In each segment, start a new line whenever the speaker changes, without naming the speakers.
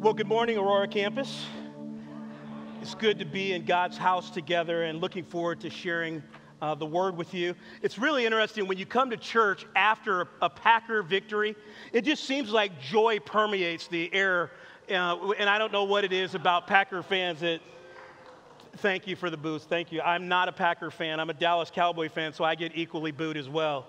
Well, good morning, Aurora campus. It's good to be in God's house together and looking forward to sharing uh, the word with you. It's really interesting when you come to church after a, a Packer victory, it just seems like joy permeates the air. Uh, and I don't know what it is about Packer fans that. Thank you for the boost. Thank you. I'm not a Packer fan. I'm a Dallas Cowboy fan, so I get equally booed as well.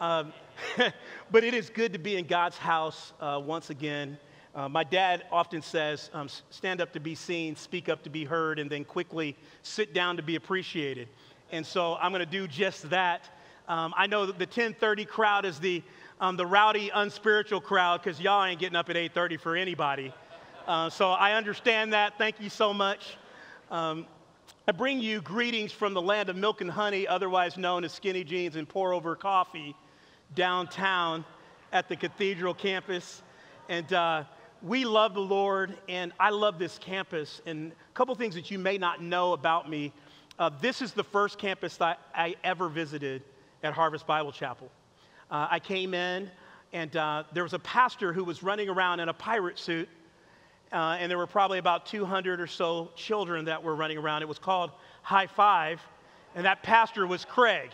Um, but it is good to be in God's house uh, once again uh, my dad often says, um, stand up to be seen, speak up to be heard, and then quickly sit down to be appreciated. And so I'm going to do just that. Um, I know that the 1030 crowd is the, um, the rowdy, unspiritual crowd because y'all ain't getting up at 830 for anybody. Uh, so I understand that. Thank you so much. Um, I bring you greetings from the land of milk and honey, otherwise known as skinny jeans and pour over coffee, downtown at the cathedral campus. And uh, we love the Lord, and I love this campus. And a couple things that you may not know about me uh, this is the first campus that I ever visited at Harvest Bible Chapel. Uh, I came in, and uh, there was a pastor who was running around in a pirate suit, uh, and there were probably about 200 or so children that were running around. It was called High Five, and that pastor was Craig.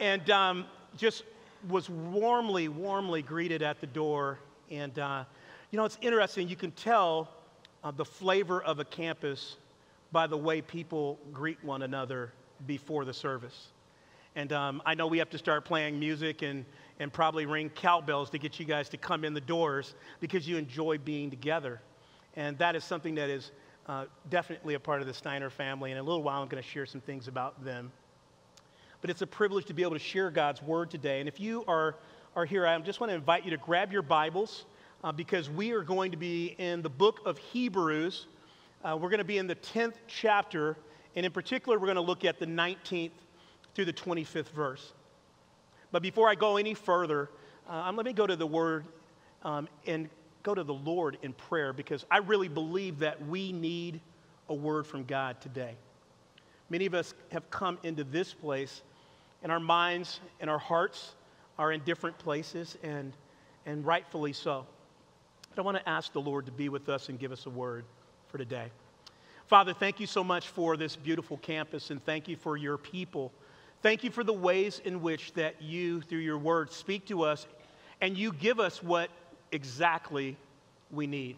And um, just was warmly, warmly greeted at the door. And uh, you know, it's interesting. You can tell uh, the flavor of a campus by the way people greet one another before the service. And um, I know we have to start playing music and, and probably ring cowbells to get you guys to come in the doors because you enjoy being together. And that is something that is uh, definitely a part of the Steiner family. And in a little while, I'm going to share some things about them. But it's a privilege to be able to share God's word today. And if you are, are here, I just want to invite you to grab your Bibles uh, because we are going to be in the book of Hebrews. Uh, we're going to be in the 10th chapter, and in particular, we're going to look at the 19th through the 25th verse. But before I go any further, uh, let me go to the word um, and go to the Lord in prayer because I really believe that we need a word from God today. Many of us have come into this place, and our minds and our hearts are in different places, and, and rightfully so. But I want to ask the Lord to be with us and give us a word for today. Father, thank you so much for this beautiful campus and thank you for your people. Thank you for the ways in which that you, through your word, speak to us and you give us what exactly we need.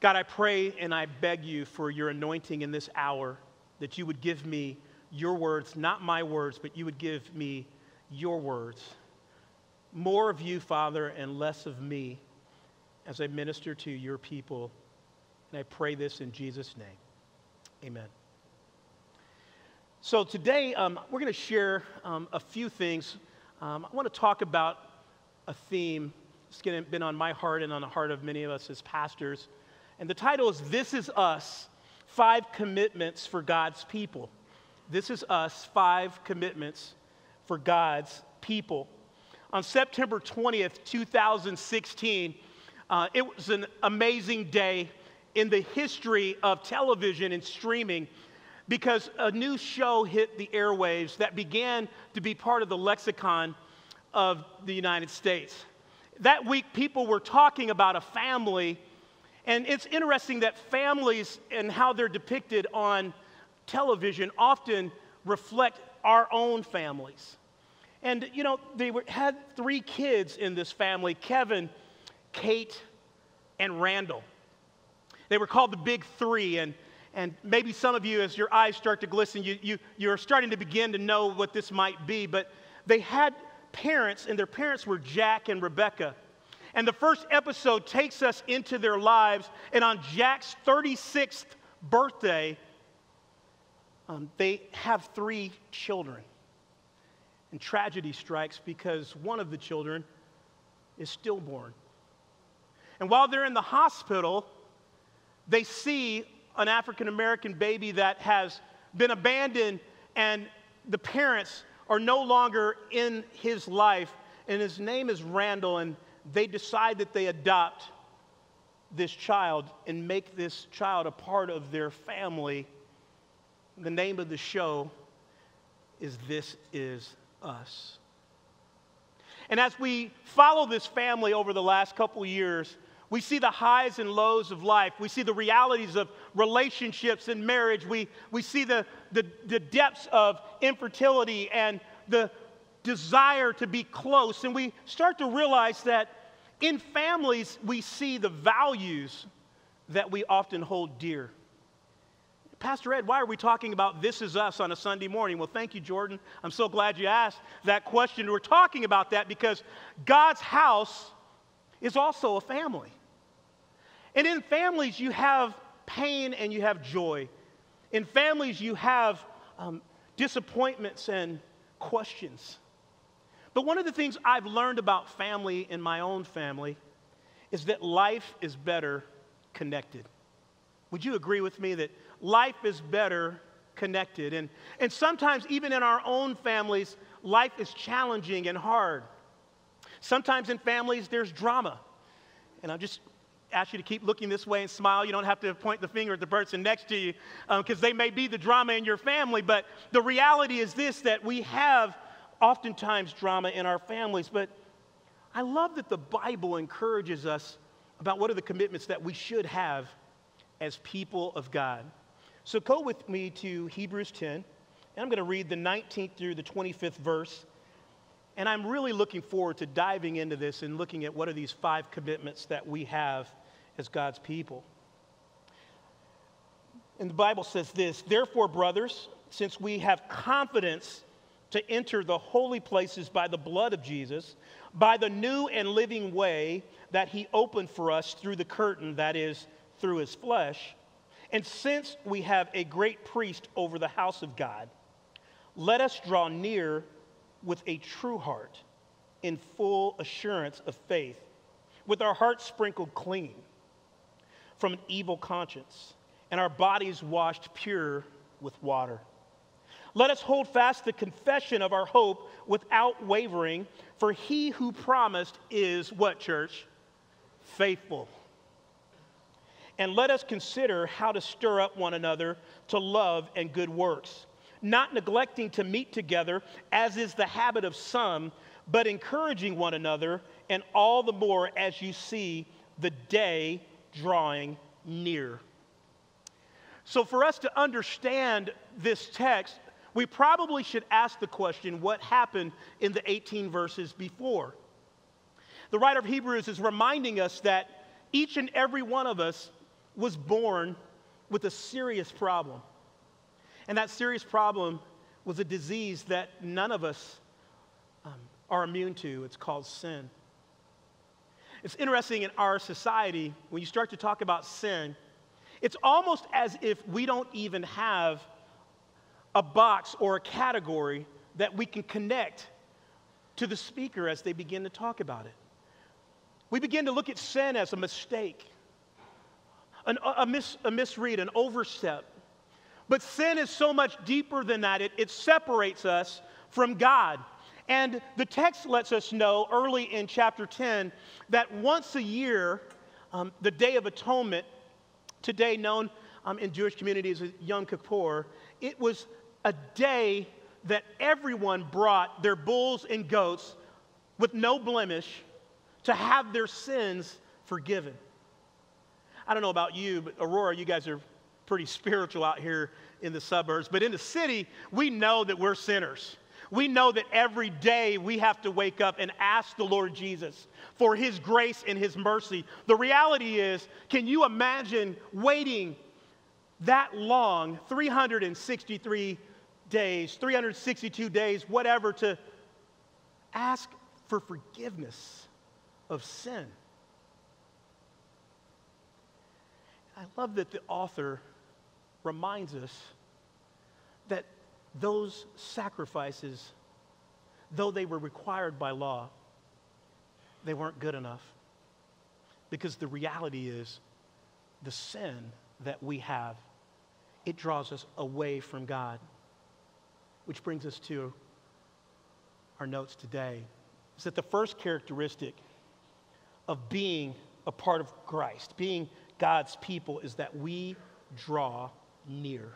God, I pray and I beg you for your anointing in this hour that you would give me your words, not my words, but you would give me your words. More of you, Father, and less of me as I minister to your people. And I pray this in Jesus' name. Amen. So today, um, we're going to share um, a few things. Um, I want to talk about a theme that's been on my heart and on the heart of many of us as pastors. And the title is This Is Us Five Commitments for God's People. This is Us Five Commitments for God's People. On September 20th, 2016, uh, it was an amazing day in the history of television and streaming because a new show hit the airwaves that began to be part of the lexicon of the United States. That week, people were talking about a family, and it's interesting that families and how they're depicted on television often reflect our own families. And, you know, they were, had three kids in this family Kevin, Kate, and Randall. They were called the Big Three, and, and maybe some of you, as your eyes start to glisten, you, you, you're starting to begin to know what this might be. But they had parents, and their parents were Jack and Rebecca. And the first episode takes us into their lives, and on Jack's 36th birthday, um, they have three children. And tragedy strikes because one of the children is stillborn. And while they're in the hospital, they see an African American baby that has been abandoned, and the parents are no longer in his life, and his name is Randall, and they decide that they adopt this child and make this child a part of their family. The name of the show is This Is Us. And as we follow this family over the last couple years, We see the highs and lows of life. We see the realities of relationships and marriage. We, we see the, the, the depths of infertility and the desire to be close. And we start to realize that in families, we see the values that we often hold dear. Pastor Ed, why are we talking about this is us on a Sunday morning? Well, thank you, Jordan. I'm so glad you asked that question. We're talking about that because God's house is also a family. And in families, you have pain and you have joy. In families, you have um, disappointments and questions. But one of the things I've learned about family in my own family is that life is better connected. Would you agree with me that life is better connected? And, and sometimes, even in our own families, life is challenging and hard. Sometimes in families, there's drama. And I'm just ask you to keep looking this way and smile. You don't have to point the finger at the person next to you because um, they may be the drama in your family. But the reality is this that we have oftentimes drama in our families. But I love that the Bible encourages us about what are the commitments that we should have as people of God. So go with me to Hebrews 10, and I'm going to read the 19th through the 25th verse. And I'm really looking forward to diving into this and looking at what are these five commitments that we have as God's people. And the Bible says this Therefore, brothers, since we have confidence to enter the holy places by the blood of Jesus, by the new and living way that he opened for us through the curtain, that is, through his flesh, and since we have a great priest over the house of God, let us draw near with a true heart in full assurance of faith, with our hearts sprinkled clean from an evil conscience and our bodies washed pure with water. Let us hold fast the confession of our hope without wavering, for he who promised is what, church? Faithful. And let us consider how to stir up one another to love and good works, not neglecting to meet together, as is the habit of some, but encouraging one another, and all the more as you see the day drawing near. So, for us to understand this text, we probably should ask the question what happened in the 18 verses before? The writer of Hebrews is reminding us that each and every one of us was born with a serious problem. And that serious problem was a disease that none of us um, are immune to. It's called sin. It's interesting in our society, when you start to talk about sin, it's almost as if we don't even have a box or a category that we can connect to the speaker as they begin to talk about it. We begin to look at sin as a mistake, an, a, mis, a misread, an overstep. But sin is so much deeper than that, it, it separates us from God. And the text lets us know early in chapter 10 that once a year, um, the Day of Atonement, today known um, in Jewish communities as Yom Kippur, it was a day that everyone brought their bulls and goats with no blemish to have their sins forgiven. I don't know about you, but Aurora, you guys are pretty spiritual out here in the suburbs. But in the city, we know that we're sinners. We know that every day we have to wake up and ask the Lord Jesus for His grace and His mercy. The reality is, can you imagine waiting that long, 363 days, 362 days, whatever, to ask for forgiveness of sin? I love that the author reminds us those sacrifices, though they were required by law, they weren't good enough. Because the reality is, the sin that we have, it draws us away from God. Which brings us to our notes today. Is that the first characteristic of being a part of Christ, being God's people, is that we draw near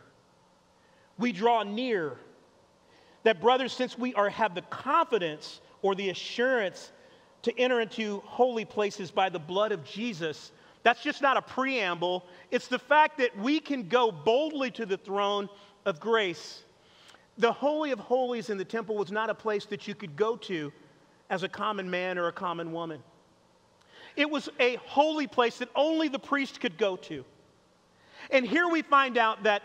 we draw near. That, brothers, since we are, have the confidence or the assurance to enter into holy places by the blood of Jesus, that's just not a preamble. It's the fact that we can go boldly to the throne of grace. The Holy of Holies in the temple was not a place that you could go to as a common man or a common woman. It was a holy place that only the priest could go to. And here we find out that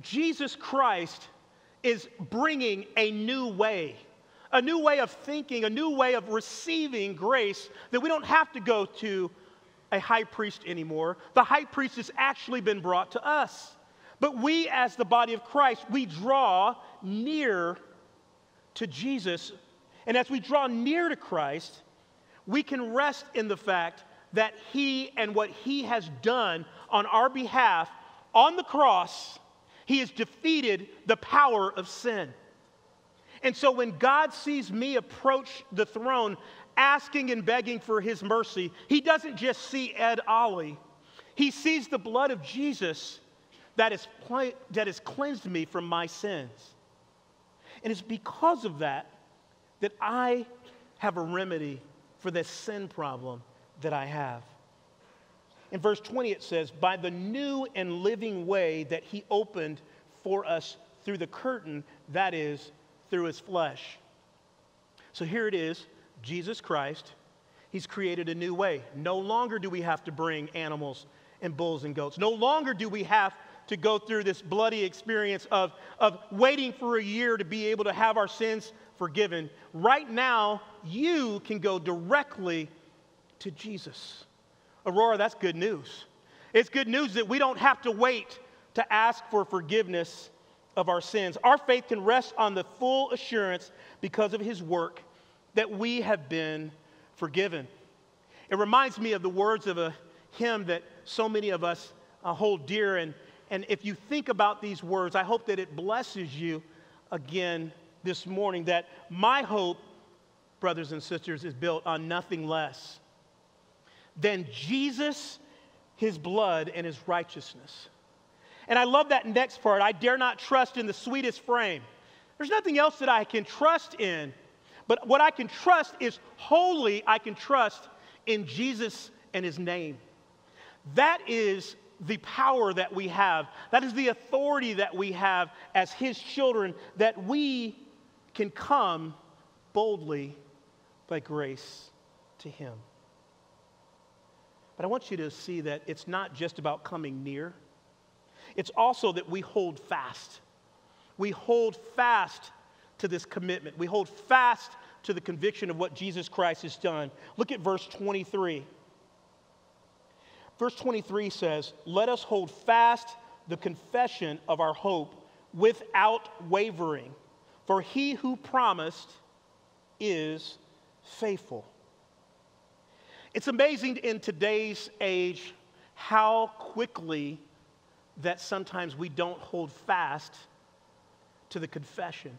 Jesus Christ is bringing a new way, a new way of thinking, a new way of receiving grace that we don't have to go to a high priest anymore. The high priest has actually been brought to us. But we, as the body of Christ, we draw near to Jesus. And as we draw near to Christ, we can rest in the fact that He and what He has done on our behalf on the cross, He has defeated the power of sin. And so when God sees me approach the throne asking and begging for His mercy, He doesn't just see Ed Ollie, He sees the blood of Jesus that, is, that has cleansed me from my sins. And it's because of that that I have a remedy for this sin problem that I have. In verse 20, it says, By the new and living way that he opened for us through the curtain, that is, through his flesh. So here it is Jesus Christ. He's created a new way. No longer do we have to bring animals and bulls and goats. No longer do we have to go through this bloody experience of, of waiting for a year to be able to have our sins forgiven. Right now, you can go directly to Jesus. Aurora, that's good news. It's good news that we don't have to wait to ask for forgiveness of our sins. Our faith can rest on the full assurance because of his work that we have been forgiven. It reminds me of the words of a hymn that so many of us uh, hold dear. And, and if you think about these words, I hope that it blesses you again this morning that my hope, brothers and sisters, is built on nothing less than Jesus, his blood, and his righteousness. And I love that next part. I dare not trust in the sweetest frame. There's nothing else that I can trust in. But what I can trust is wholly, I can trust in Jesus and his name. That is the power that we have. That is the authority that we have as his children, that we can come boldly by grace to Him. But I want you to see that it's not just about coming near, it's also that we hold fast. We hold fast to this commitment, we hold fast to the conviction of what Jesus Christ has done. Look at verse 23. Verse 23 says, Let us hold fast the confession of our hope without wavering. For he who promised is faithful. It's amazing in today's age how quickly that sometimes we don't hold fast to the confession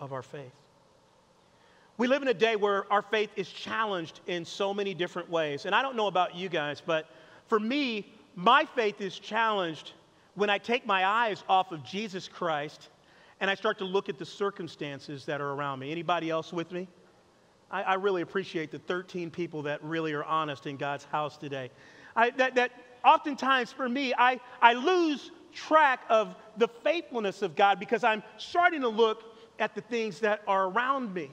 of our faith. We live in a day where our faith is challenged in so many different ways. And I don't know about you guys, but for me, my faith is challenged when I take my eyes off of Jesus Christ and I start to look at the circumstances that are around me. Anybody else with me? I, I really appreciate the 13 people that really are honest in God's house today. I, that, that oftentimes for me, I, I lose track of the faithfulness of God because I'm starting to look at the things that are around me.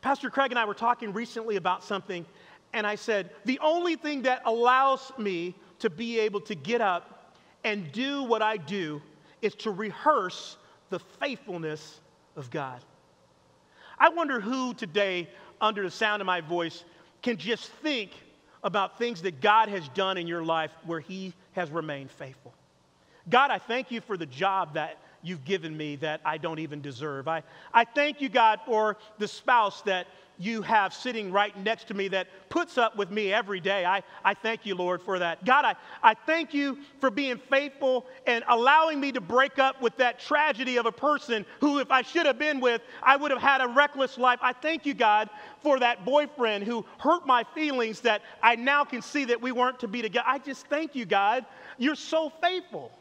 Pastor Craig and I were talking recently about something, and I said, The only thing that allows me to be able to get up and do what I do is to rehearse the faithfulness of God. I wonder who today, under the sound of my voice, can just think about things that God has done in your life where He has remained faithful. God, I thank you for the job that you've given me that I don't even deserve. I, I thank you, God, for the spouse that you have sitting right next to me that puts up with me every day. I, I thank you, Lord, for that. God, I, I thank you for being faithful and allowing me to break up with that tragedy of a person who, if I should have been with, I would have had a reckless life. I thank you, God, for that boyfriend who hurt my feelings that I now can see that we weren't to be together. I just thank you, God. You're so faithful.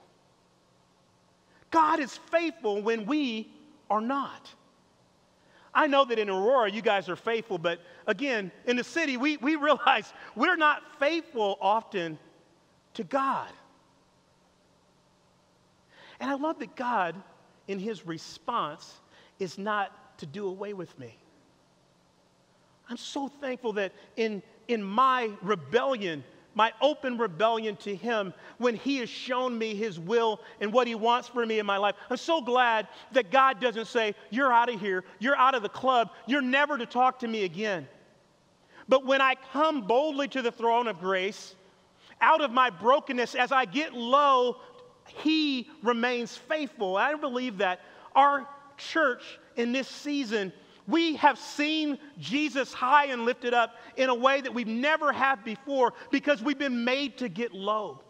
God is faithful when we are not. I know that in Aurora, you guys are faithful, but again, in the city, we, we realize we're not faithful often to God. And I love that God, in his response, is not to do away with me. I'm so thankful that in, in my rebellion, my open rebellion to Him when He has shown me His will and what He wants for me in my life. I'm so glad that God doesn't say, You're out of here, you're out of the club, you're never to talk to me again. But when I come boldly to the throne of grace, out of my brokenness, as I get low, He remains faithful. I believe that our church in this season we have seen Jesus high and lifted up in a way that we've never had before because we've been made to get low.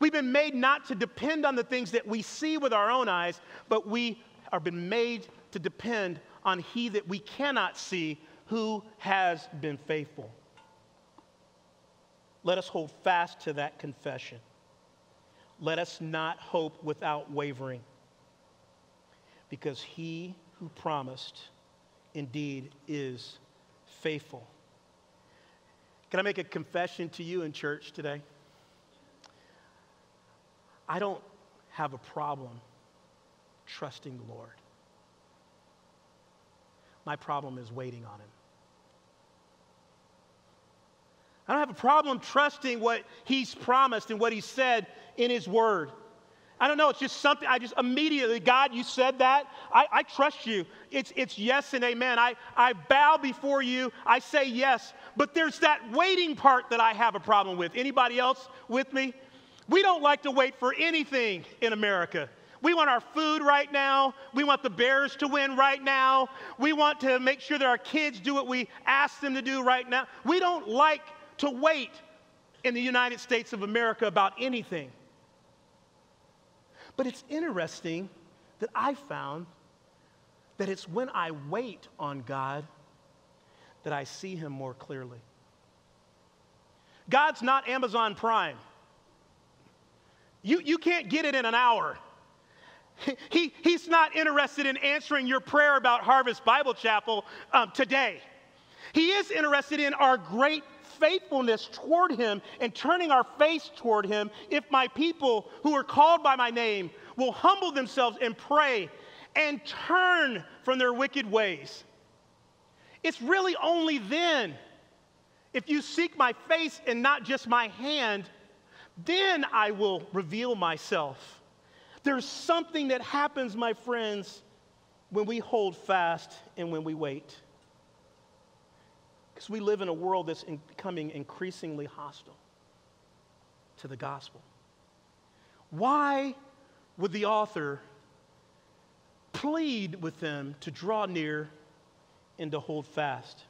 We've been made not to depend on the things that we see with our own eyes, but we are been made to depend on He that we cannot see who has been faithful. Let us hold fast to that confession. Let us not hope without wavering, because He who promised indeed is faithful. Can I make a confession to you in church today? I don't have a problem trusting the Lord. My problem is waiting on Him. I don't have a problem trusting what He's promised and what He said in His Word. I don't know, it's just something, I just immediately, God, you said that. I, I trust you. It's, it's yes and amen. I, I bow before you. I say yes. But there's that waiting part that I have a problem with. Anybody else with me? We don't like to wait for anything in America. We want our food right now. We want the Bears to win right now. We want to make sure that our kids do what we ask them to do right now. We don't like to wait in the United States of America about anything. But it's interesting that I found that it's when I wait on God that I see Him more clearly. God's not Amazon Prime. You, you can't get it in an hour. He, he's not interested in answering your prayer about Harvest Bible Chapel um, today. He is interested in our great faithfulness toward him and turning our face toward him if my people who are called by my name will humble themselves and pray and turn from their wicked ways. It's really only then, if you seek my face and not just my hand, then I will reveal myself. There's something that happens, my friends, when we hold fast and when we wait. Because we live in a world that's in becoming increasingly hostile to the gospel. Why would the author plead with them to draw near and to hold fast?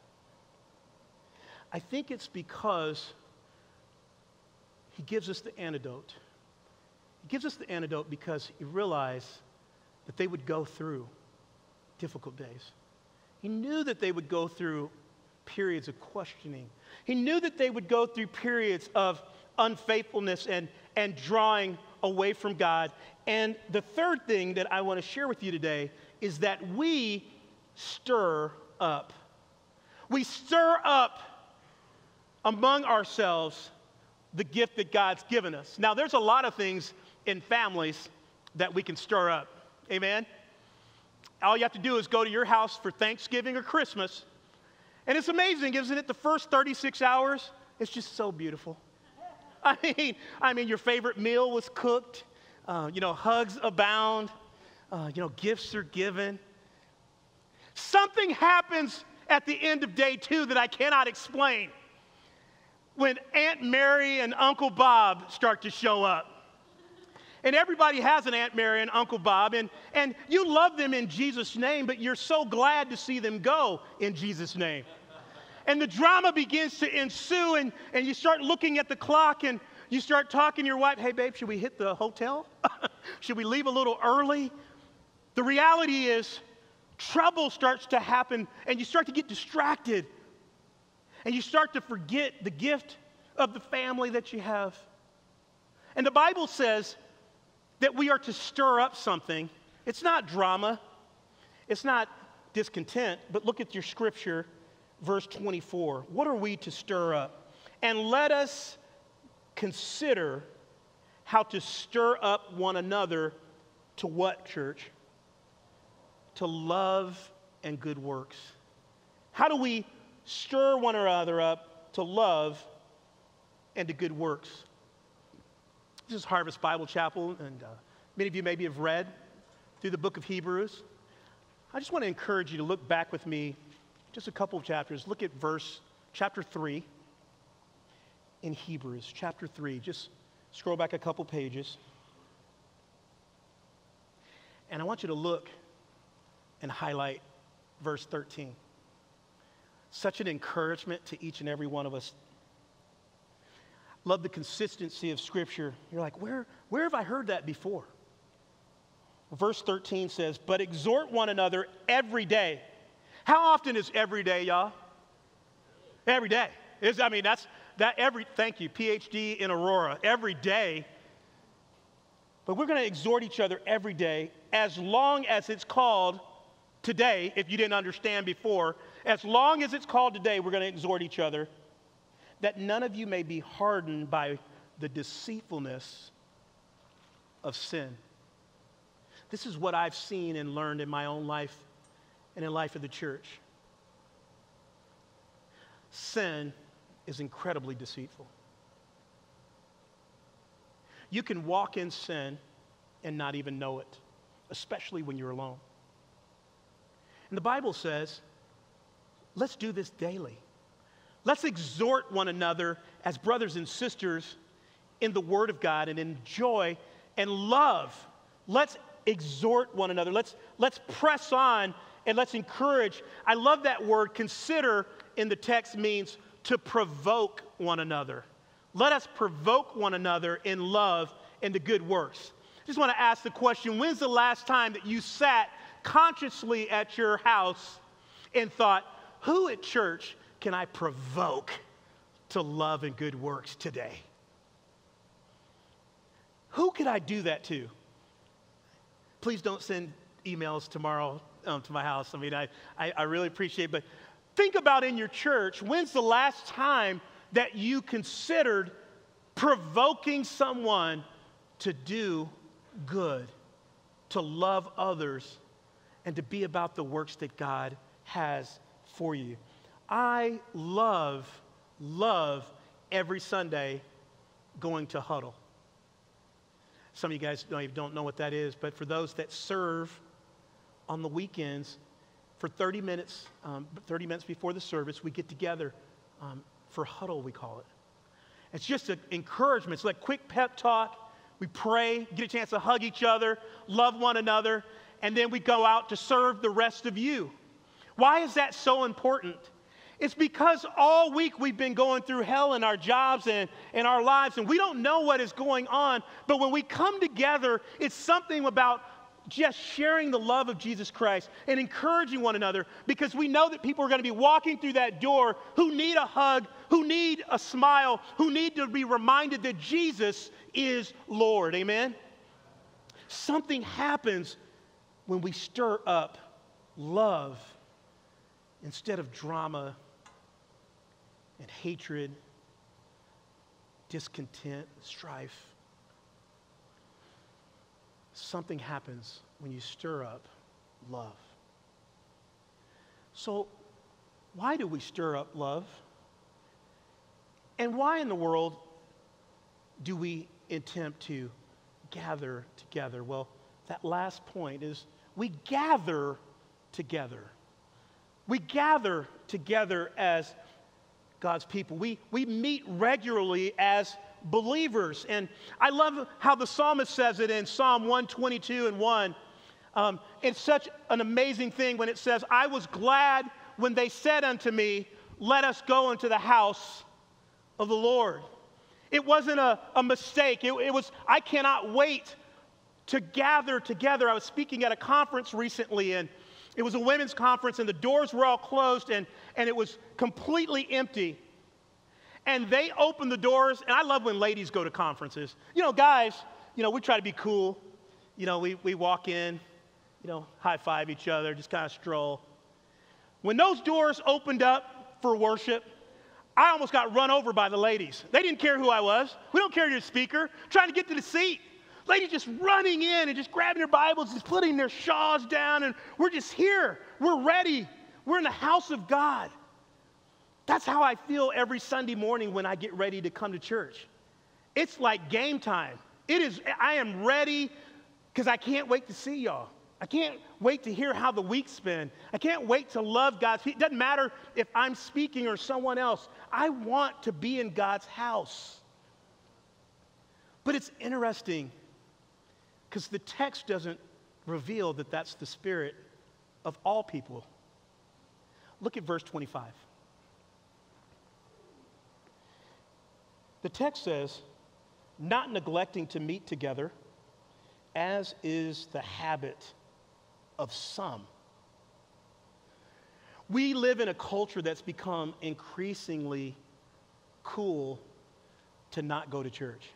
I think it's because he gives us the antidote. He gives us the antidote because he realized that they would go through difficult days. He knew that they would go through periods of questioning. He knew that they would go through periods of unfaithfulness and, and drawing away from God. And the third thing that I want to share with you today is that we stir up. We stir up among ourselves the gift that God's given us. Now, there's a lot of things in families that we can stir up. Amen? All you have to do is go to your house for Thanksgiving or Christmas and it's amazing, isn't it? The first 36 hours, it's just so beautiful. I mean, I mean, your favorite meal was cooked. Uh, you know, hugs abound. Uh, you know, gifts are given. Something happens at the end of day two that I cannot explain. When Aunt Mary and Uncle Bob start to show up. And everybody has an Aunt Mary and Uncle Bob, and, and you love them in Jesus' name, but you're so glad to see them go in Jesus' name and the drama begins to ensue, and, and you start looking at the clock and you start talking to your wife, hey, babe, should we hit the hotel? should we leave a little early? The reality is, trouble starts to happen, and you start to get distracted, and you start to forget the gift of the family that you have. And the Bible says that we are to stir up something. It's not drama, it's not discontent, but look at your scripture, verse 24. What are we to stir up? And let us consider how to stir up one another to what, church? To love and good works. How do we stir one another up to love and to good works? This is Harvest Bible Chapel, and uh, many of you maybe have read through the book of Hebrews. I just want to encourage you to look back with me just a couple of chapters. Look at verse chapter 3 in Hebrews, chapter 3. Just scroll back a couple pages. And I want you to look and highlight verse 13. Such an encouragement to each and every one of us. Love the consistency of Scripture. You're like, where, where have I heard that before? Verse 13 says, But exhort one another every day. How often is every day, y'all? Every day. Is, I mean, that's that every, thank you, PhD in Aurora, every day. But we're going to exhort each other every day as long as it's called today, if you didn't understand before, as long as it's called today, we're going to exhort each other that none of you may be hardened by the deceitfulness of sin. This is what I've seen and learned in my own life and in life of the church. Sin is incredibly deceitful. You can walk in sin and not even know it, especially when you're alone. And the Bible says, let's do this daily. Let's exhort one another as brothers and sisters in the Word of God and in joy and love. Let's exhort one another. Let's, let's press on and let's encourage. I love that word. Consider in the text means to provoke one another. Let us provoke one another in love and the good works. Just want to ask the question when's the last time that you sat consciously at your house and thought, who at church can I provoke to love and good works today? Who could I do that to? Please don't send emails tomorrow um, to my house. I mean, I, I, I really appreciate it. But think about in your church when's the last time that you considered provoking someone to do good, to love others, and to be about the works that God has for you. I love, love every Sunday going to huddle. Some of you guys don't, don't know what that is, but for those that serve on the weekends, for 30 minutes, um, 30 minutes before the service, we get together um, for huddle, we call it. It's just an encouragement. It's like quick pep talk. We pray, get a chance to hug each other, love one another, and then we go out to serve the rest of you. Why is that so important? It's because all week we've been going through hell in our jobs and in our lives, and we don't know what is going on. But when we come together, it's something about just sharing the love of Jesus Christ and encouraging one another because we know that people are going to be walking through that door who need a hug, who need a smile, who need to be reminded that Jesus is Lord. Amen? Something happens when we stir up love instead of drama and hatred, discontent, strife. Something happens when you stir up love. So, why do we stir up love? And why in the world do we attempt to gather together? Well, that last point is we gather together. We gather together as God's people. We, we meet regularly as believers. And I love how the psalmist says it in Psalm 122 and 1. Um, it's such an amazing thing when it says, I was glad when they said unto me, Let us go into the house of the Lord. It wasn't a, a mistake. It, it was, I cannot wait to gather together. I was speaking at a conference recently, and it was a women's conference, and the doors were all closed, and, and it was completely empty. And they opened the doors, and I love when ladies go to conferences. You know, guys, you know, we try to be cool. You know, we, we walk in, you know, high five each other, just kind of stroll. When those doors opened up for worship, I almost got run over by the ladies. They didn't care who I was. We don't care you're a speaker, trying to get to the seat. Ladies just running in and just grabbing their Bibles, just putting their shawls down, and we're just here. We're ready. We're in the house of God. That's how I feel every Sunday morning when I get ready to come to church. It's like game time. It is, I am ready because I can't wait to see y'all. I can't wait to hear how the week's been. I can't wait to love God's people. It doesn't matter if I'm speaking or someone else. I want to be in God's house. But it's interesting because the text doesn't reveal that that's the spirit of all people. Look at verse 25. The text says, not neglecting to meet together, as is the habit of some. We live in a culture that's become increasingly cool to not go to church.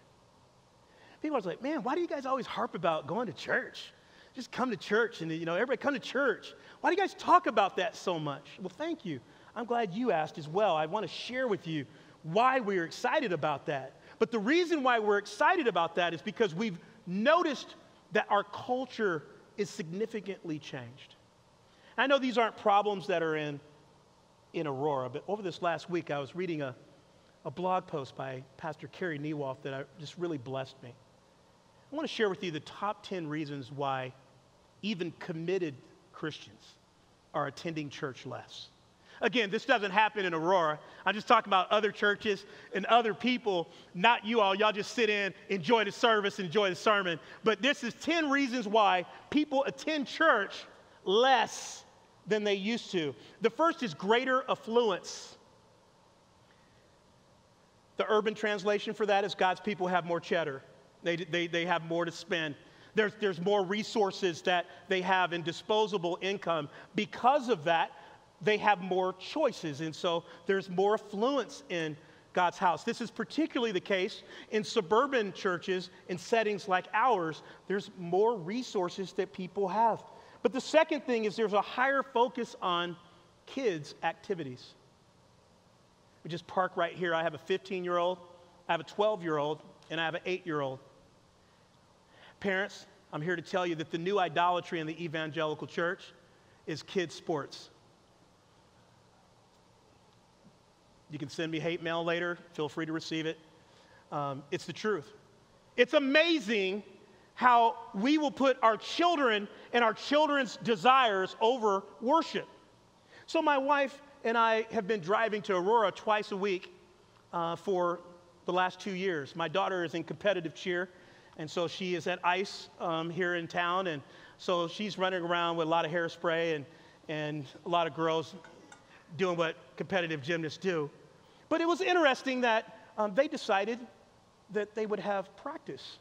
People are like, man, why do you guys always harp about going to church? Just come to church and, you know, everybody come to church. Why do you guys talk about that so much? Well, thank you. I'm glad you asked as well. I want to share with you why we're excited about that. But the reason why we're excited about that is because we've noticed that our culture is significantly changed. I know these aren't problems that are in, in Aurora, but over this last week, I was reading a, a blog post by Pastor Carey Nieuwhof that just really blessed me. I want to share with you the top 10 reasons why even committed Christians are attending church less. Again, this doesn't happen in Aurora. I'm just talking about other churches and other people, not you all. Y'all just sit in, enjoy the service, enjoy the sermon. But this is 10 reasons why people attend church less than they used to. The first is greater affluence. The urban translation for that is God's people have more cheddar, they, they, they have more to spend. There's, there's more resources that they have in disposable income. Because of that, they have more choices. And so there's more affluence in God's house. This is particularly the case in suburban churches in settings like ours. There's more resources that people have. But the second thing is there's a higher focus on kids' activities. We just park right here. I have a 15 year old, I have a 12 year old, and I have an 8 year old. Parents, I'm here to tell you that the new idolatry in the evangelical church is kids' sports. You can send me hate mail later. Feel free to receive it. Um, it's the truth. It's amazing how we will put our children and our children's desires over worship. So, my wife and I have been driving to Aurora twice a week uh, for the last two years. My daughter is in competitive cheer, and so she is at ICE um, here in town, and so she's running around with a lot of hairspray and, and a lot of girls doing what competitive gymnasts do. But it was interesting that um, they decided that they would have practice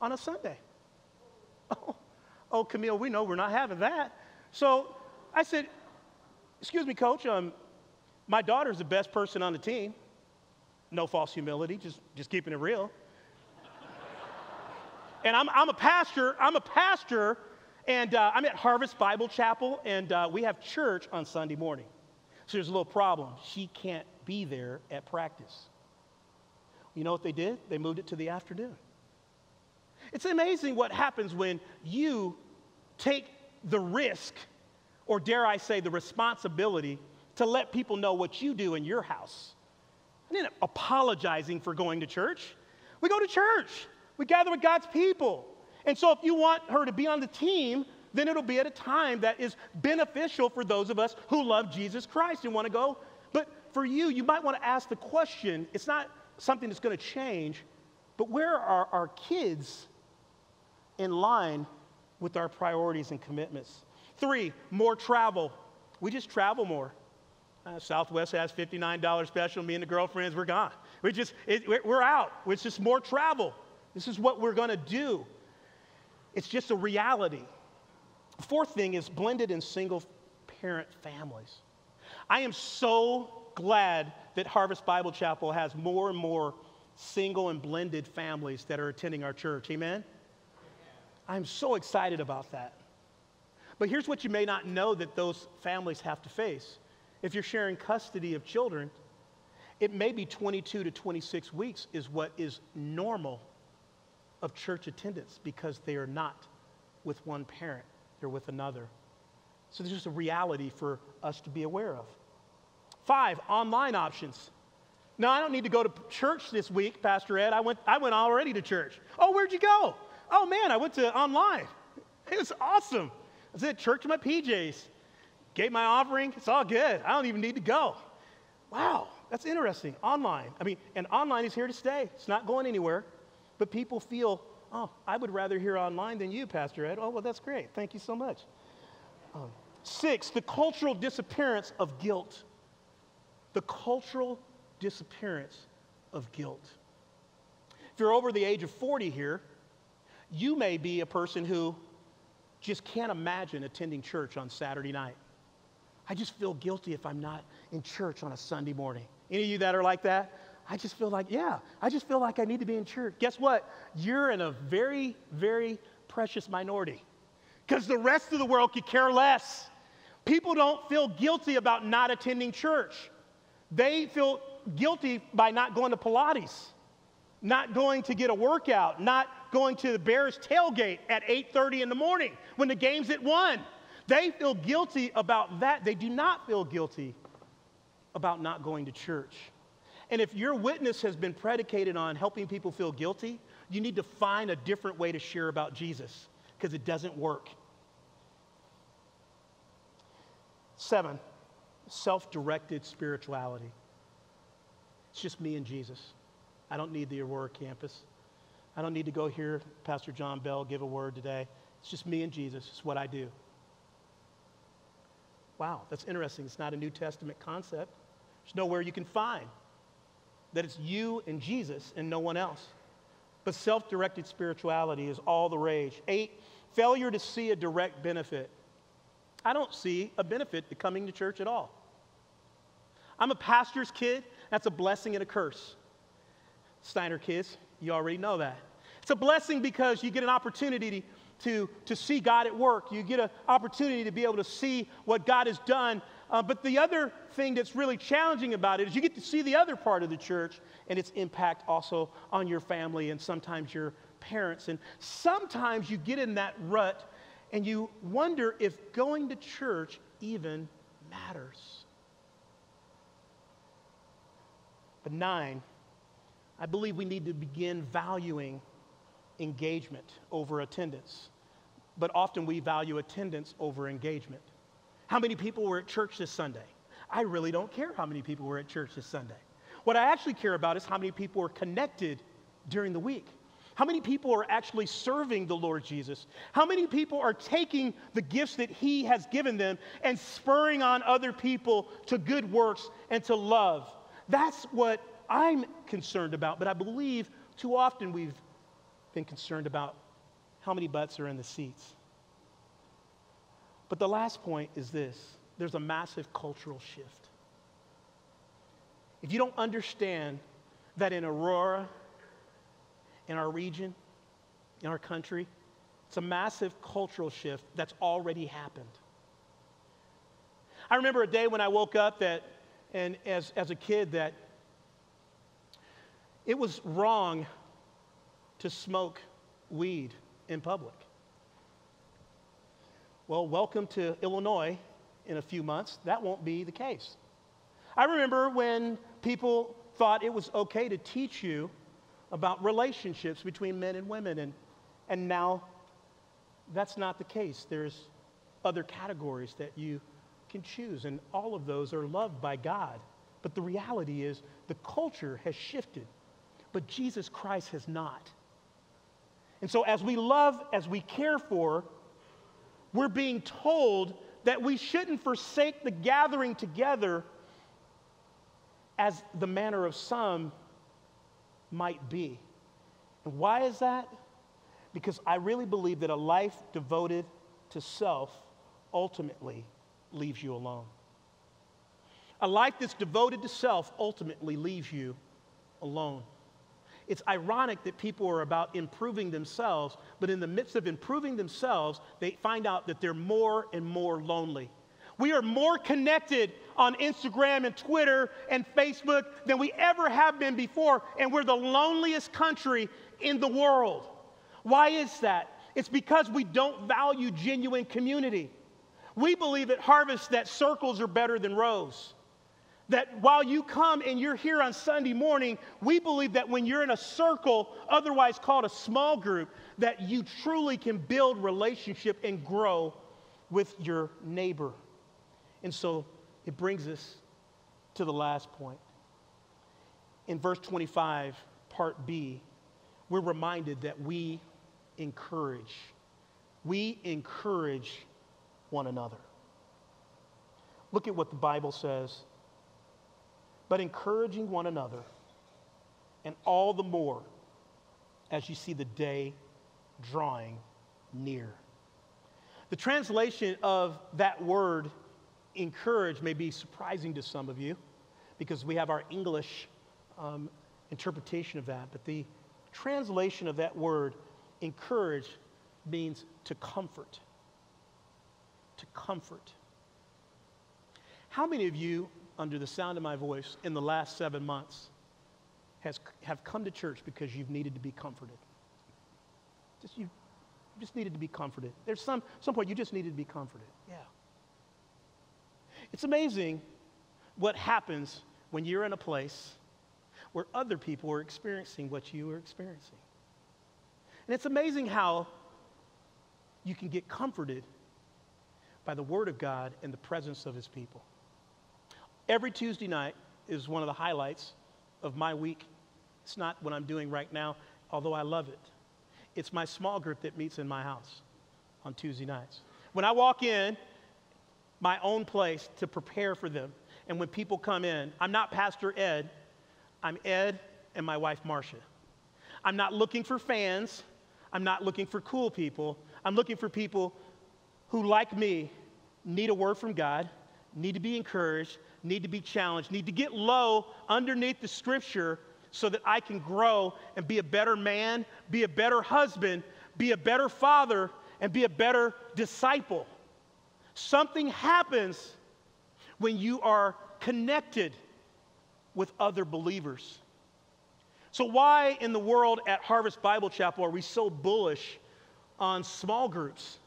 on a Sunday. Oh, oh, Camille, we know we're not having that. So I said, Excuse me, coach, um, my daughter's the best person on the team. No false humility, just, just keeping it real. and I'm, I'm a pastor, I'm a pastor, and uh, I'm at Harvest Bible Chapel, and uh, we have church on Sunday morning. So there's a little problem. She can't be there at practice. You know what they did? They moved it to the afternoon. It's amazing what happens when you take the risk, or dare I say, the responsibility to let people know what you do in your house. I didn't apologizing for going to church. We go to church, we gather with God's people. And so, if you want her to be on the team, then it'll be at a time that is beneficial for those of us who love Jesus Christ and want to go for you, you might want to ask the question it's not something that's going to change, but where are our kids in line with our priorities and commitments? Three, more travel. We just travel more. Uh, Southwest has $59 special. Me and the girlfriends, we're gone. We just, it, we're out. It's just more travel. This is what we're going to do. It's just a reality. Fourth thing is blended and single parent families. I am so glad that Harvest Bible Chapel has more and more single and blended families that are attending our church. Amen? I'm so excited about that. But here's what you may not know that those families have to face. If you're sharing custody of children, it may be 22 to 26 weeks is what is normal of church attendance because they are not with one parent, they're with another. So there's just a reality for us to be aware of. Five, online options. No, I don't need to go to church this week, Pastor Ed. I went, I went already to church. Oh, where'd you go? Oh, man, I went to online. It was awesome. I was at church in my PJs, gave my offering. It's all good. I don't even need to go. Wow, that's interesting. Online. I mean, and online is here to stay, it's not going anywhere. But people feel, oh, I would rather hear online than you, Pastor Ed. Oh, well, that's great. Thank you so much. Um, six, the cultural disappearance of guilt. The cultural disappearance of guilt. If you're over the age of 40 here, you may be a person who just can't imagine attending church on Saturday night. I just feel guilty if I'm not in church on a Sunday morning. Any of you that are like that? I just feel like, yeah, I just feel like I need to be in church. Guess what? You're in a very, very precious minority because the rest of the world could care less. People don't feel guilty about not attending church. They feel guilty by not going to Pilates, not going to get a workout, not going to the Bears tailgate at 8:30 in the morning when the game's at 1. They feel guilty about that. They do not feel guilty about not going to church. And if your witness has been predicated on helping people feel guilty, you need to find a different way to share about Jesus because it doesn't work. Seven, self directed spirituality. It's just me and Jesus. I don't need the Aurora campus. I don't need to go hear Pastor John Bell give a word today. It's just me and Jesus. It's what I do. Wow, that's interesting. It's not a New Testament concept. There's nowhere you can find that it's you and Jesus and no one else. But self directed spirituality is all the rage. Eight, failure to see a direct benefit. I don't see a benefit to coming to church at all. I'm a pastor's kid. That's a blessing and a curse. Steiner kids, you already know that. It's a blessing because you get an opportunity to, to see God at work. You get an opportunity to be able to see what God has done. Uh, but the other thing that's really challenging about it is you get to see the other part of the church and its impact also on your family and sometimes your parents. And sometimes you get in that rut and you wonder if going to church even matters. But nine, I believe we need to begin valuing engagement over attendance. But often we value attendance over engagement. How many people were at church this Sunday? I really don't care how many people were at church this Sunday. What I actually care about is how many people were connected during the week. How many people are actually serving the Lord Jesus? How many people are taking the gifts that He has given them and spurring on other people to good works and to love? That's what I'm concerned about, but I believe too often we've been concerned about how many butts are in the seats. But the last point is this there's a massive cultural shift. If you don't understand that in Aurora, in our region, in our country, it's a massive cultural shift that's already happened. I remember a day when I woke up that, and as, as a kid, that it was wrong to smoke weed in public. Well, welcome to Illinois in a few months. That won't be the case. I remember when people thought it was okay to teach you about relationships between men and women, and, and now that's not the case. There's other categories that you can choose, and all of those are loved by God. But the reality is, the culture has shifted, but Jesus Christ has not. And so, as we love, as we care for, we're being told that we shouldn't forsake the gathering together as the manner of some might be. And why is that? Because I really believe that a life devoted to self ultimately leaves you alone. A life that's devoted to self ultimately leaves you alone. it's ironic that people are about improving themselves, but in the midst of improving themselves, they find out that they're more and more lonely. We are more connected on Instagram and Twitter and Facebook than we ever have been before, and we're the loneliest country in the world. Why is that? It's because we don't value genuine community. We believe at Harvest that circles are better than rows that while you come and you're here on Sunday morning, we believe that when you're in a circle, otherwise called a small group, that you truly can build relationship and grow with your neighbor. And so it brings us to the last point. In verse 25, part B, we're reminded that we encourage. We encourage one another. Look at what the Bible says but encouraging one another, and all the more as you see the day drawing near. The translation of that word, encourage, may be surprising to some of you because we have our English um, interpretation of that. But the translation of that word, encourage, means to comfort. To comfort. How many of you under the sound of my voice in the last seven months has, have come to church because you've needed to be comforted. Just you just needed to be comforted. There's some, some point you just needed to be comforted. Yeah. It's amazing what happens when you're in a place where other people are experiencing what you are experiencing. And it's amazing how you can get comforted by the Word of God and the presence of His people. Every Tuesday night is one of the highlights of my week. It's not what I'm doing right now, although I love it. It's my small group that meets in my house on Tuesday nights. When I walk in my own place to prepare for them, and when people come in, I'm not Pastor Ed, I'm Ed and my wife Marcia. I'm not looking for fans, I'm not looking for cool people. I'm looking for people who, like me, need a word from God, need to be encouraged, need to be challenged, need to get low underneath the scripture so that I can grow and be a better man, be a better husband, be a better father, and be a better disciple. Something happens when you are connected with other believers. So, why in the world at Harvest Bible Chapel are we so bullish on small groups?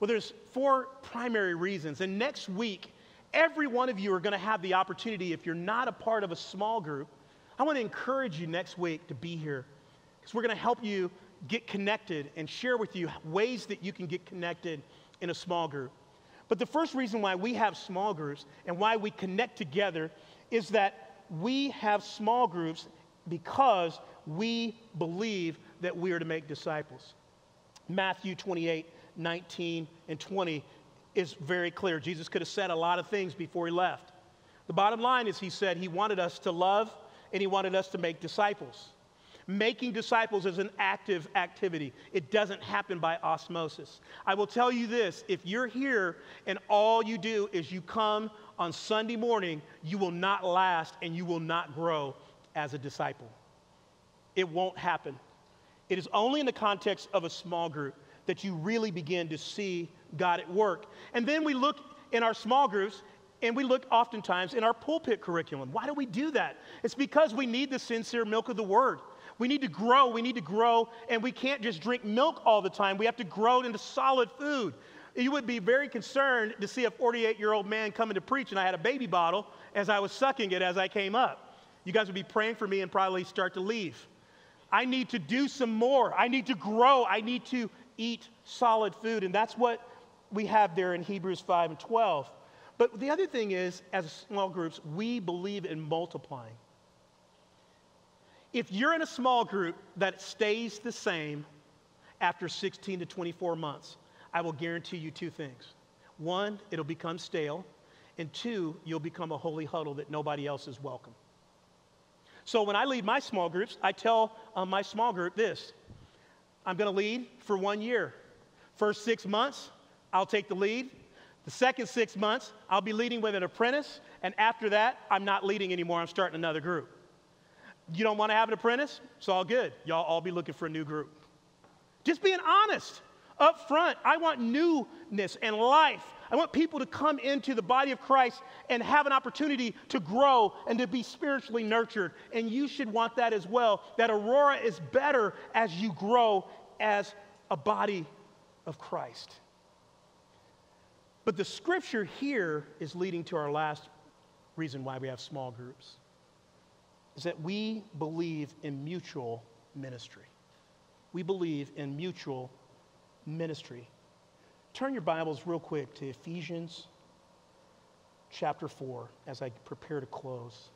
Well, there's four primary reasons. And next week, Every one of you are going to have the opportunity, if you're not a part of a small group, I want to encourage you next week to be here because we're going to help you get connected and share with you ways that you can get connected in a small group. But the first reason why we have small groups and why we connect together is that we have small groups because we believe that we are to make disciples. Matthew 28 19 and 20 is very clear. Jesus could have said a lot of things before he left. The bottom line is, he said he wanted us to love and he wanted us to make disciples. Making disciples is an active activity, it doesn't happen by osmosis. I will tell you this if you're here and all you do is you come on Sunday morning, you will not last and you will not grow as a disciple. It won't happen. It is only in the context of a small group that you really begin to see God at work. And then we look in our small groups and we look oftentimes in our pulpit curriculum. Why do we do that? It's because we need the sincere milk of the word. We need to grow, we need to grow, and we can't just drink milk all the time. We have to grow it into solid food. You would be very concerned to see a 48 year old man coming to preach, and I had a baby bottle as I was sucking it as I came up. You guys would be praying for me and probably start to leave. I need to do some more. I need to grow. I need to eat solid food. And that's what we have there in Hebrews 5 and 12. But the other thing is, as small groups, we believe in multiplying. If you're in a small group that stays the same after 16 to 24 months, I will guarantee you two things. One, it'll become stale. And two, you'll become a holy huddle that nobody else is welcome. So when I lead my small groups, I tell uh, my small group this I'm going to lead for one year. First six months, I'll take the lead. The second six months, I'll be leading with an apprentice. And after that, I'm not leading anymore. I'm starting another group. You don't want to have an apprentice? It's all good. Y'all all be looking for a new group. Just being honest up front. I want newness and life. I want people to come into the body of Christ and have an opportunity to grow and to be spiritually nurtured. And you should want that as well. That Aurora is better as you grow as a body of Christ. But the scripture here is leading to our last reason why we have small groups is that we believe in mutual ministry. We believe in mutual ministry. Turn your Bibles real quick to Ephesians chapter 4 as I prepare to close.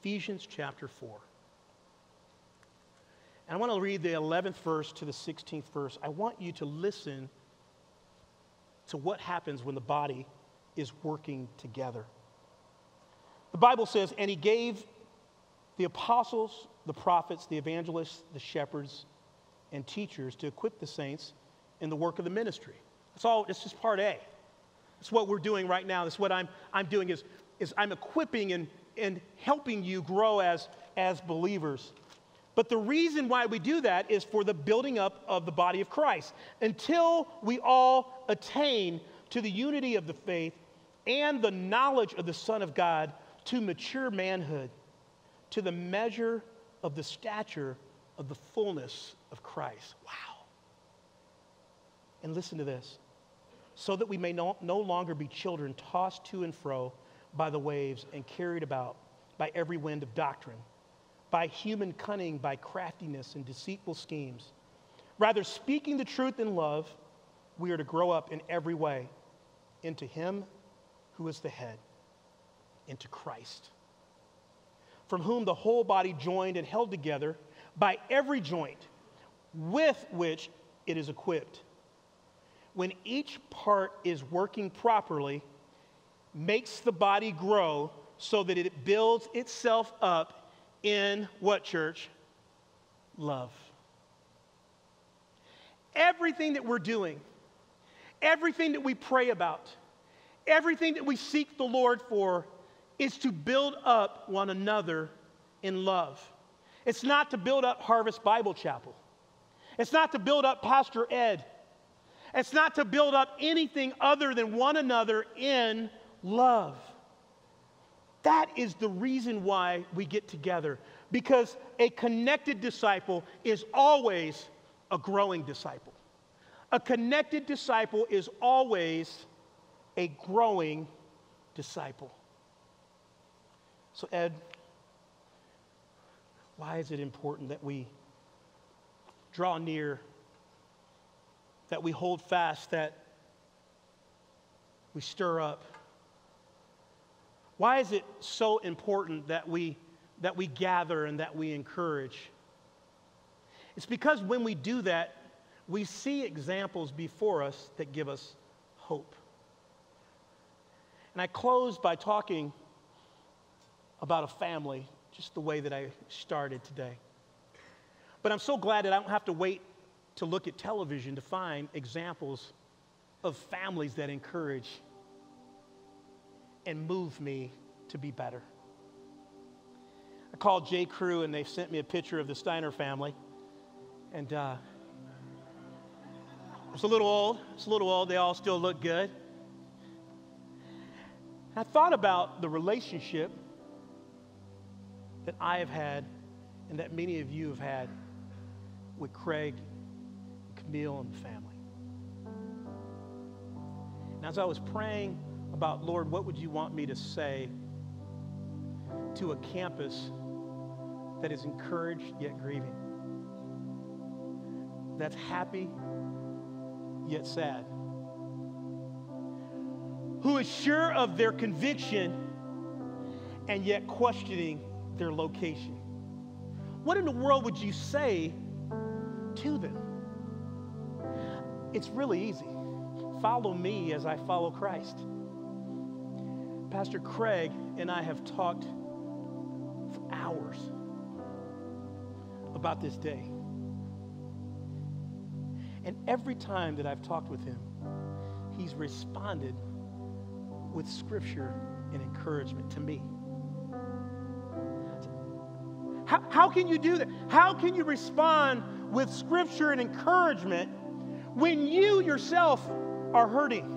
Ephesians chapter 4. And I want to read the 11th verse to the 16th verse. I want you to listen to what happens when the body is working together. The Bible says, and he gave the apostles, the prophets, the evangelists, the shepherds, and teachers to equip the saints in the work of the ministry. It's all, it's just part A. It's what we're doing right now. That's what I'm, I'm doing is, is I'm equipping and, and helping you grow as, as believers. But the reason why we do that is for the building up of the body of Christ until we all attain to the unity of the faith and the knowledge of the Son of God to mature manhood, to the measure of the stature of the fullness of Christ. Wow. And listen to this so that we may no, no longer be children tossed to and fro by the waves and carried about by every wind of doctrine, by human cunning, by craftiness and deceitful schemes. Rather, speaking the truth in love, we are to grow up in every way into Him who is the head into Christ, from whom the whole body joined and held together by every joint with which it is equipped. When each part is working properly, makes the body grow so that it builds itself up in what church? Love. Everything that we're doing, everything that we pray about, everything that we seek the Lord for is to build up one another in love. It's not to build up Harvest Bible Chapel. It's not to build up Pastor Ed. It's not to build up anything other than one another in love. That is the reason why we get together. Because a connected disciple is always a growing disciple. A connected disciple is always a growing disciple. So, Ed, why is it important that we draw near, that we hold fast, that we stir up? Why is it so important that we, that we gather and that we encourage? It's because when we do that, we see examples before us that give us hope. And I close by talking about a family, just the way that I started today. But I'm so glad that I don't have to wait to look at television to find examples of families that encourage and move me to be better. I called J. Crew and they sent me a picture of the Steiner family. And uh, it's a little old. It's a little old. They all still look good. I thought about the relationship that I have had and that many of you have had with Craig, Camille, and the family. And as I was praying about, Lord, what would you want me to say to a campus that is encouraged yet grieving, that's happy yet sad, who is sure of their conviction and yet questioning their location. What in the world would you say to them? It's really easy. Follow me as I follow Christ. Pastor Craig and I have talked for hours about this day. And every time that I've talked with him, he's responded with scripture and encouragement to me. How, how can you do that? How can you respond with scripture and encouragement when you yourself are hurting?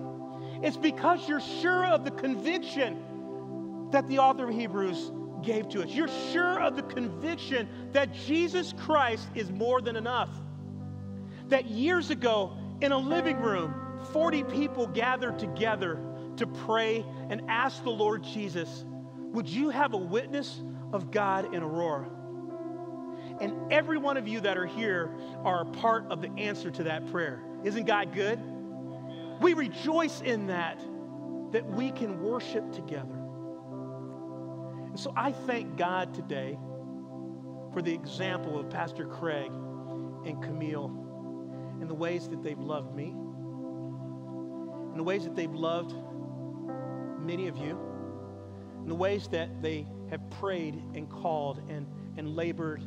It's because you're sure of the conviction that the author of Hebrews gave to us. You're sure of the conviction that Jesus Christ is more than enough. That years ago, in a living room, 40 people gathered together to pray and ask the Lord Jesus, Would you have a witness of God in Aurora? And every one of you that are here are a part of the answer to that prayer. Isn't God good? We rejoice in that, that we can worship together. And so I thank God today for the example of Pastor Craig and Camille and the ways that they've loved me, and the ways that they've loved many of you, and the ways that they have prayed and called and, and labored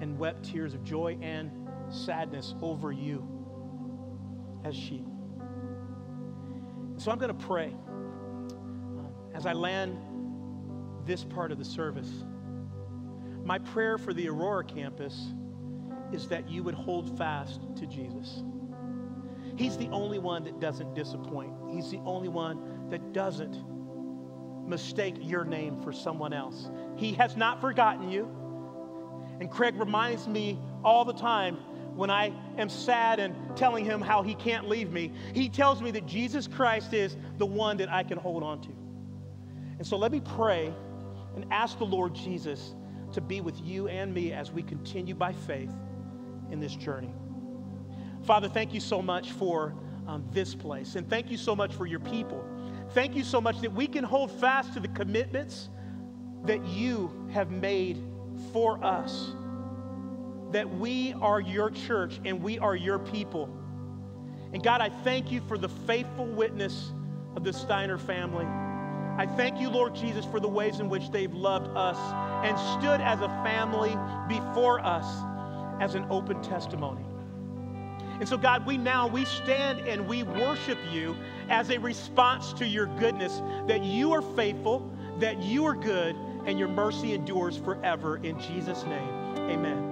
and wept tears of joy and sadness over you as sheep. So I'm going to pray um, as I land this part of the service. My prayer for the Aurora campus is that you would hold fast to Jesus. He's the only one that doesn't disappoint. He's the only one that doesn't mistake your name for someone else. He has not forgotten you. And Craig reminds me all the time when I am sad and telling him how he can't leave me. He tells me that Jesus Christ is the one that I can hold on to. And so let me pray and ask the Lord Jesus to be with you and me as we continue by faith in this journey. Father, thank you so much for um, this place, and thank you so much for your people. Thank you so much that we can hold fast to the commitments that you have made for us. That we are your church and we are your people. And God, I thank you for the faithful witness of the Steiner family. I thank you, Lord Jesus, for the ways in which they've loved us and stood as a family before us as an open testimony. And so, God, we now we stand and we worship you as a response to your goodness, that you are faithful, that you are good, and your mercy endures forever. In Jesus' name, amen.